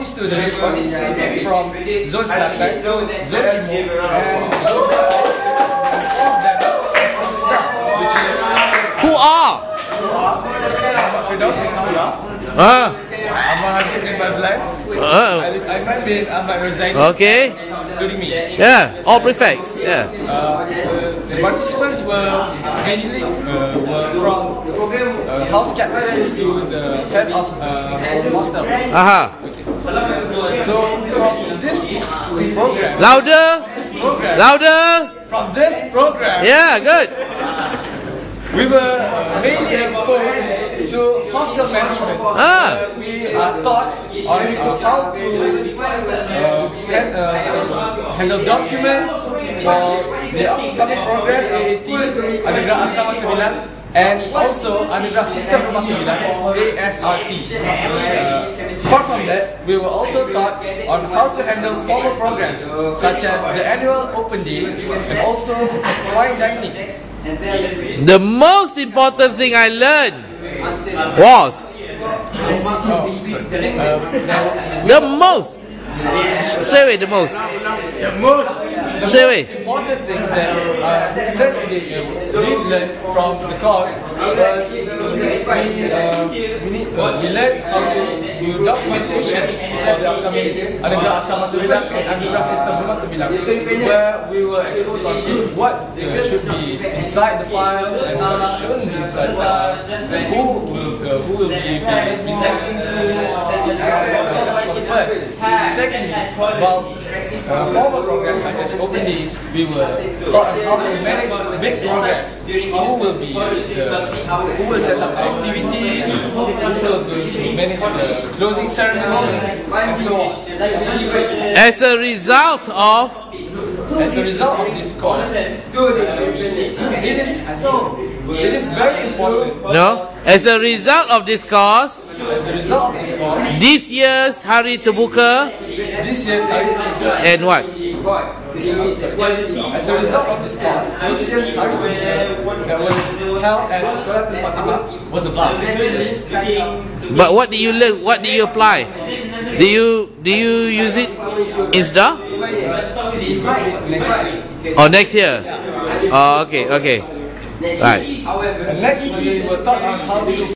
40 students participated from Zone Selatan, Zone Timur, and Zone Utara? Firdaus bin Kauya, Ah. Ahmad Hafiz bin Bazlan, Uh, Aiman bin Ahmad Razaini, okay. including me. Yeah. All prefects. Yeah. Uh, the participants were mainly uh, were from uh, house captains to the head of uh, hostel. Aha. So from this program, Louder. this program, Louder. from this program, Yeah. Good. we were mainly exposed to hostel management. Ah. Uh, we are taught on how to uh, hand, uh, handle documents for the upcoming program AAT Anugerah Asrama Terbilang and also Anugerah Sistem Rumah Terbilang ASRT. Uh, apart from that, we were also taught on how to handle formal programs such as the annual open day and also fine dining. The most important thing I learned was oh, the most. Straight away, the most. Straight away. important thing that uh, learned today, uh, we've learned from the course was we, uh, we, need, uh, we learned how to do documentation for the upcoming Anugerah Asrama Terbilang and Anugerah Sistem Rumah Terbilang where we were exposed on what uh, should be inside the files and what shouldn't be inside the files and who will, uh, who will be presenting to uh, that's for the first. Secondly, about uh, formal programs such as open days, we were taught on how to manage big programs. Who will be the, who will set up activities, who will go to manage the closing ceremony, and so on. As a result of As a result of this course, it is it is very important. no, as a result of this course, As a result of this year's Hari Terbuka this year's Hari Terbuka and what? As a result of this course, this year's Hari Terbuka that was held at Sekolah Tun Fatimah was a blast. But what do you learn? What do you apply? Do you do you use it in SDAR? Or oh, next year? Oh, okay, okay. Right. And next we will talk on how to do